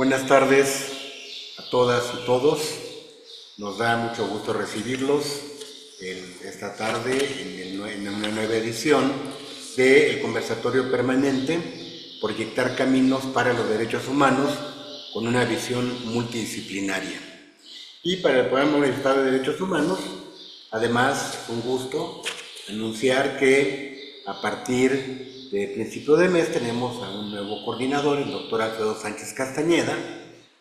Buenas tardes a todas y todos. Nos da mucho gusto recibirlos esta tarde en, una nueva edición del conversatorio permanente Proyectar Caminos para los Derechos Humanos con una visión multidisciplinaria. Y para el programa Universitario de Derechos Humanos, además, un gusto anunciar que a partir de principio de mes tenemos a un nuevo coordinador, el doctor Alfredo Sánchez Castañeda,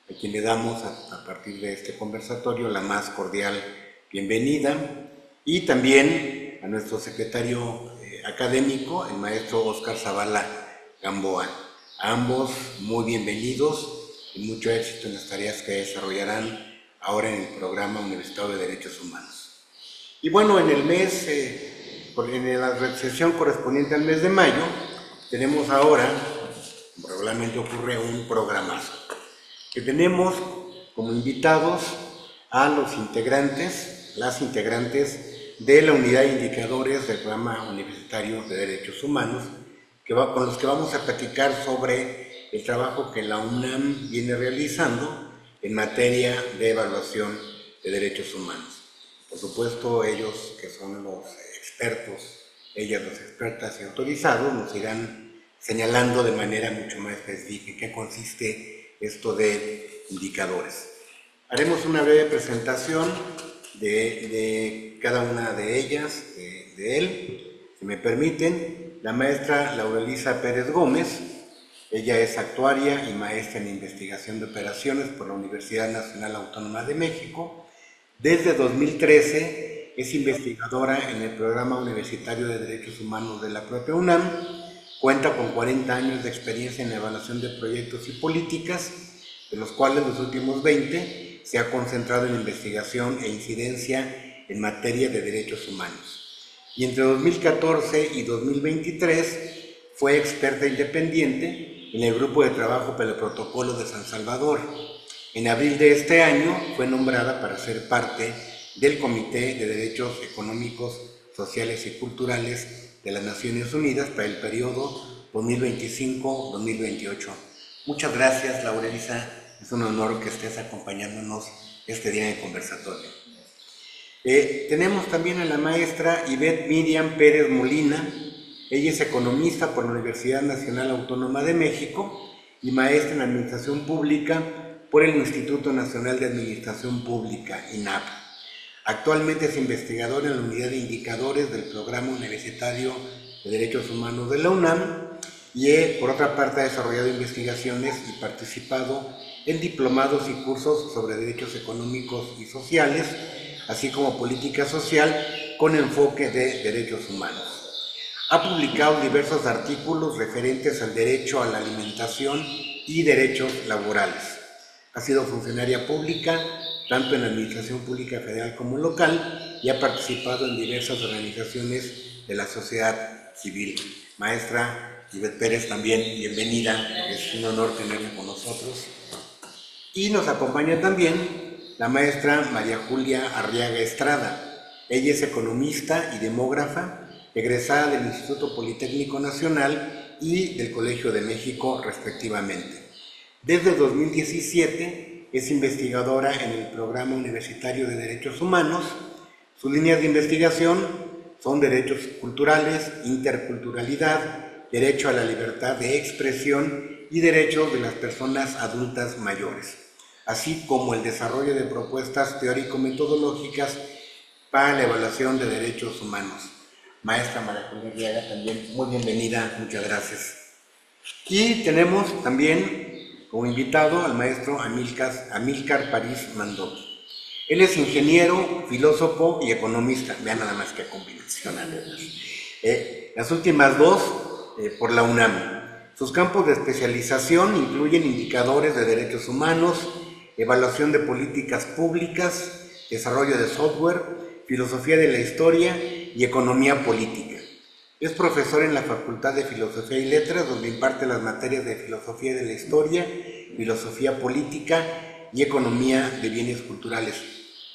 a quien le damos a, partir de este conversatorio la más cordial bienvenida, y también a nuestro secretario eh, académico, el maestro Oscar Zavala Gamboa. Ambos muy bienvenidos y mucho éxito en las tareas que desarrollarán ahora en el programa Universitario de Derechos Humanos. Y bueno, en el mes... Eh, en la sesión correspondiente al mes de mayo, tenemos ahora, regularmente ocurre un programazo, que tenemos como invitados a los integrantes, las integrantes de la unidad de indicadores del programa universitario de derechos humanos, que va, con los que vamos a platicar sobre el trabajo que la UNAM viene realizando en materia de evaluación de derechos humanos. Por supuesto, ellos que son los expertos, ellas las expertas y autorizados, nos irán señalando de manera mucho más específica en qué consiste esto de indicadores. Haremos una breve presentación de, cada una de ellas, de, él, si me permiten. La maestra Laurelisa Pérez Gómez, ella es actuaria y maestra en investigación de operaciones por la Universidad Nacional Autónoma de México. Desde 2013 es investigadora en el Programa Universitario de Derechos Humanos de la propia UNAM, cuenta con 40 años de experiencia en evaluación de proyectos y políticas, de los cuales los últimos 20 se ha concentrado en investigación e incidencia en materia de derechos humanos. Y entre 2014 y 2023 fue experta independiente en el grupo de trabajo para el protocolo de San Salvador. En abril de este año fue nombrada para ser parte del Comité de Derechos Económicos, Sociales y Culturales de las Naciones Unidas para el periodo 2025-2028. Muchas gracias, Laurelisa. Es un honor que estés acompañándonos este día de conversatorio. Eh, tenemos también a la maestra Ivette Miriam Pérez Molina. Ella es economista por la Universidad Nacional Autónoma de México y maestra en Administración Pública por el Instituto Nacional de Administración Pública, INAP. Actualmente es investigador en la unidad de indicadores del Programa Universitario de Derechos Humanos de la UNAM y por otra parte ha desarrollado investigaciones y participado en diplomados y cursos sobre derechos económicos y sociales, así como política social con enfoque de derechos humanos. Ha publicado diversos artículos referentes al derecho a la alimentación y derechos laborales. Ha sido funcionaria pública tanto en la Administración Pública Federal como local, y ha participado en diversas organizaciones de la sociedad civil. Maestra Ivette Pérez, también bienvenida, es un honor tenerla con nosotros. Y nos acompaña también la maestra María Julia Arriaga Estrada. Ella es economista y demógrafa, egresada del Instituto Politécnico Nacional y del Colegio de México, respectivamente. Desde 2017 es investigadora en el Programa Universitario de Derechos Humanos. Sus líneas de investigación son derechos culturales, interculturalidad, derecho a la libertad de expresión y derechos de las personas adultas mayores, así como el desarrollo de propuestas teórico-metodológicas para la evaluación de derechos humanos. Maestra María Julia también muy bienvenida, muchas gracias. Y tenemos también como invitado al maestro Amílcar París Mandó. Él es ingeniero, filósofo y economista. Vean nada más que combinación, eh, las últimas dos eh, por la UNAM. Sus campos de especialización incluyen indicadores de derechos humanos, evaluación de políticas públicas, desarrollo de software, filosofía de la historia y economía política. Es profesor en la Facultad de Filosofía y Letras, donde imparte las materias de Filosofía de la Historia, Filosofía Política y Economía de Bienes Culturales.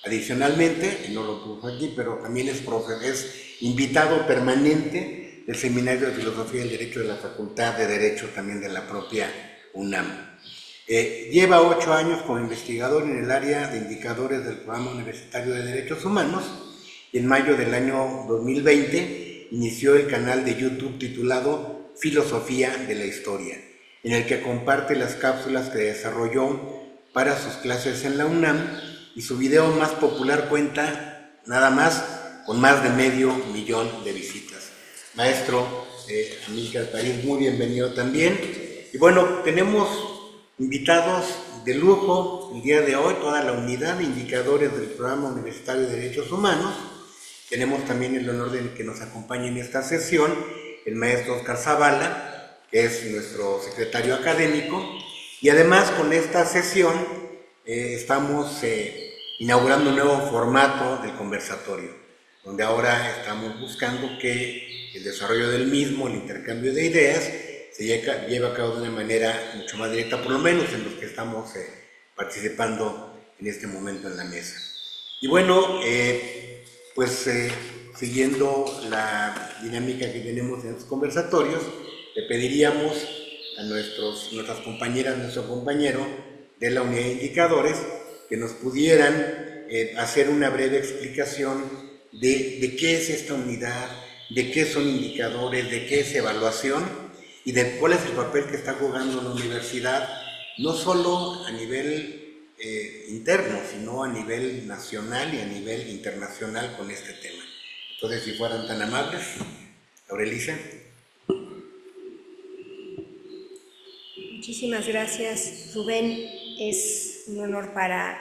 Adicionalmente, no lo puso aquí, pero también es, es invitado permanente del Seminario de Filosofía y Derecho de la Facultad de Derecho también de la propia UNAM. Eh, lleva ocho años como investigador en el área de indicadores del Programa Universitario de Derechos Humanos y en mayo del año 2020 inició el canal de YouTube titulado Filosofía de la Historia, en el que comparte las cápsulas que desarrolló para sus clases en la UNAM y su video más popular cuenta nada más con más de medio millón de visitas. Maestro eh, Amílcar París, muy bienvenido también. Y bueno, tenemos invitados de lujo el día de hoy, toda la unidad de indicadores del Programa Universitario de Derechos Humanos. Tenemos también el honor de que nos acompañe en esta sesión el maestro Oscar Zavala, que es nuestro secretario académico. Y además con esta sesión eh, estamos eh, inaugurando un nuevo formato del conversatorio donde ahora estamos buscando que el desarrollo del mismo, el intercambio de ideas, se lleve a cabo de una manera mucho más directa, por lo menos en los que estamos eh, participando en este momento en la mesa. Y bueno, eh, pues eh, siguiendo la dinámica que tenemos en estos conversatorios, le pediríamos a nuestros, nuestras compañeras, nuestro compañero de la unidad de indicadores, que nos pudieran hacer una breve explicación de, qué es esta unidad, de qué son indicadores, de qué es evaluación y de cuál es el papel que está jugando la universidad, no solo a nivel eh, interno, sino a nivel nacional y a nivel internacional con este tema. Entonces, si fueran tan amables, Aurelisa. Muchísimas gracias, Rubén. Es un honor para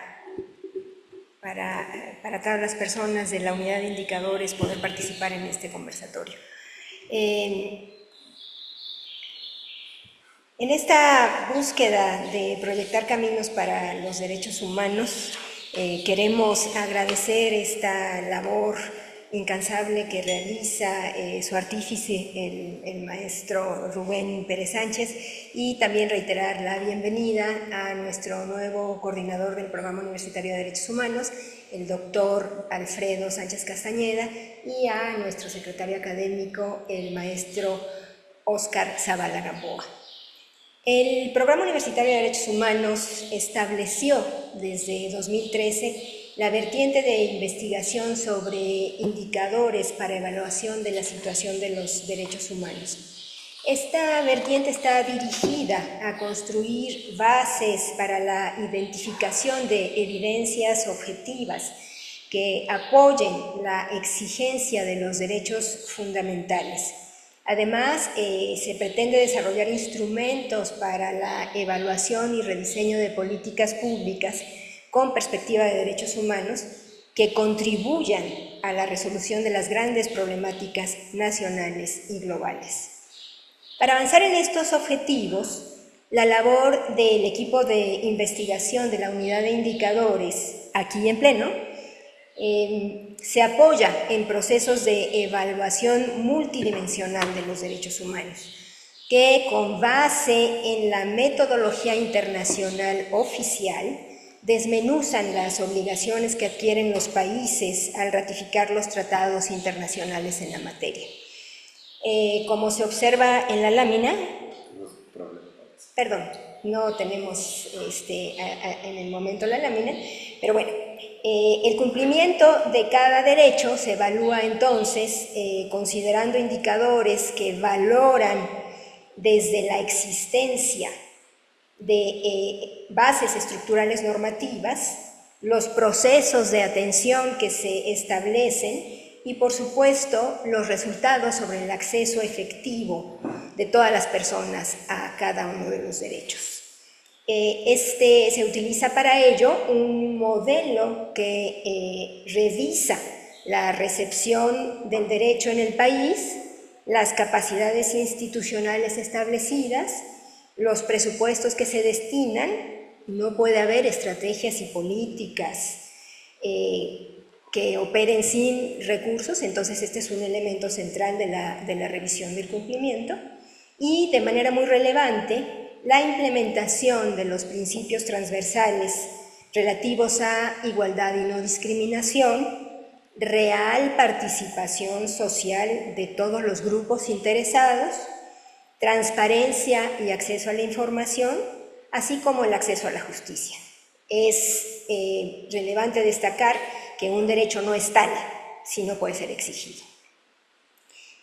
para, para, todas las personas de la unidad de indicadores poder participar en este conversatorio. En esta búsqueda de proyectar caminos para los derechos humanos, eh, queremos agradecer esta labor incansable que realiza eh, su artífice, el, maestro Rubén Pérez Sánchez, y también reiterar la bienvenida a nuestro nuevo coordinador del Programa Universitario de Derechos Humanos, el doctor Alfredo Sánchez Castañeda, y a nuestro secretario académico, el maestro Oscar Zavala Gamboa. El Programa Universitario de Derechos Humanos estableció desde 2013 la vertiente de investigación sobre indicadores para evaluación de la situación de los derechos humanos. Esta vertiente está dirigida a construir bases para la identificación de evidencias objetivas que apoyen la exigencia de los derechos fundamentales. Además, eh, se pretende desarrollar instrumentos para la evaluación y rediseño de políticas públicas con perspectiva de derechos humanos que contribuyan a la resolución de las grandes problemáticas nacionales y globales. Para avanzar en estos objetivos, la labor del equipo de investigación de la unidad de indicadores, aquí en pleno, eh, se apoya en procesos de evaluación multidimensional de los derechos humanos, que con base en la metodología internacional oficial, desmenuzan las obligaciones que adquieren los países al ratificar los tratados internacionales en la materia. Eh, como se observa en la lámina, perdón, no tenemos este, en el momento la lámina, pero bueno, eh, el cumplimiento de cada derecho se evalúa entonces eh, considerando indicadores que valoran desde la existencia de eh, bases estructurales normativas, los procesos de atención que se establecen y, por supuesto, los resultados sobre el acceso efectivo de todas las personas a cada uno de los derechos. Eh, este, se utiliza para ello un modelo que eh, revisa la recepción del derecho en el país, las capacidades institucionales establecidas, los presupuestos que se destinan, no puede haber estrategias y políticas eh, que operen sin recursos, entonces este es un elemento central de la, de la revisión del cumplimiento. Y de manera muy relevante, la implementación de los principios transversales relativos a igualdad y no discriminación, real participación social de todos los grupos interesados, transparencia y acceso a la información, así como el acceso a la justicia. Es eh, relevante destacar que un derecho no es tal, sino puede ser exigido.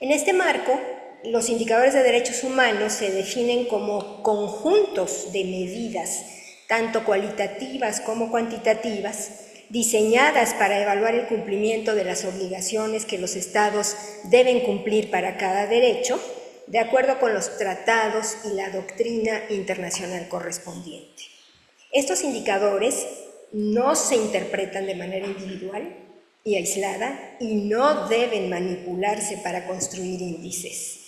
En este marco, los indicadores de derechos humanos se definen como conjuntos de medidas, tanto cualitativas como cuantitativas, diseñadas para evaluar el cumplimiento de las obligaciones que los estados deben cumplir para cada derecho, de acuerdo con los tratados y la doctrina internacional correspondiente. Estos indicadores no se interpretan de manera individual y aislada y no deben manipularse para construir índices,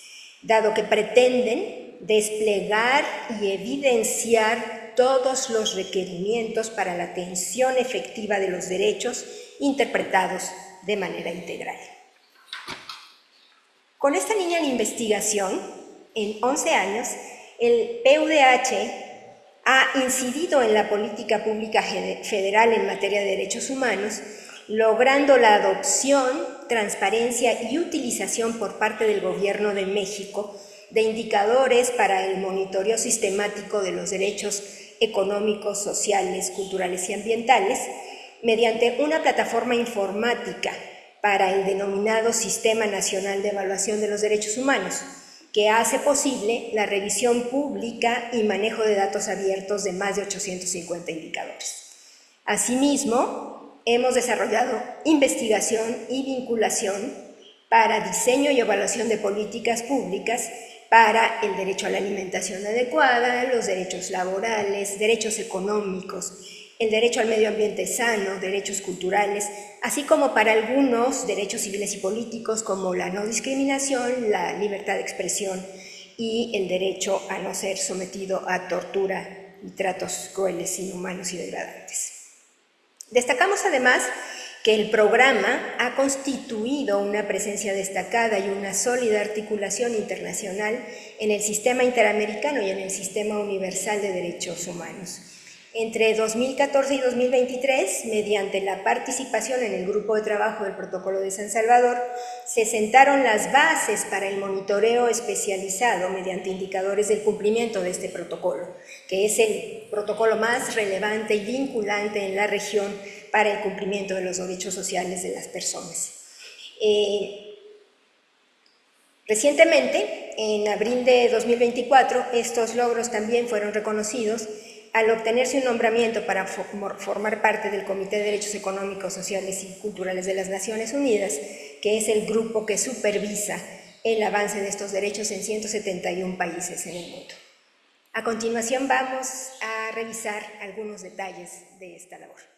dado que pretenden desplegar y evidenciar todos los requerimientos para la atención efectiva de los derechos interpretados de manera integral. Con esta línea de investigación, en 11 años, el PUDH ha incidido en la política pública federal en materia de derechos humanos, logrando la adopción, transparencia y utilización por parte del Gobierno de México de indicadores para el monitoreo sistemático de los derechos económicos, sociales, culturales y ambientales, mediante una plataforma informática para el denominado Sistema Nacional de Evaluación de los Derechos Humanos, que hace posible la revisión pública y manejo de datos abiertos de más de 850 indicadores. Asimismo, hemos desarrollado investigación y vinculación para diseño y evaluación de políticas públicas para el derecho a la alimentación adecuada, los derechos laborales, derechos económicos, el derecho al medio ambiente sano, derechos culturales, así como para algunos derechos civiles y políticos como la no discriminación, la libertad de expresión y el derecho a no ser sometido a tortura y tratos crueles, inhumanos y degradantes. Destacamos además que el programa ha constituido una presencia destacada y una sólida articulación internacional en el sistema interamericano y en el sistema universal de derechos humanos entre 2014 y 2023, mediante la participación en el grupo de trabajo del Protocolo de San Salvador, se sentaron las bases para el monitoreo especializado mediante indicadores del cumplimiento de este protocolo, que es el protocolo más relevante y vinculante en la región para el cumplimiento de los derechos sociales de las personas. Eh, recientemente, en abril de 2024, estos logros también fueron reconocidos al obtenerse un nombramiento para formar parte del Comité de Derechos Económicos, Sociales y Culturales de las Naciones Unidas, que es el grupo que supervisa el avance de estos derechos en 171 países en el mundo. A continuación vamos a revisar algunos detalles de esta labor.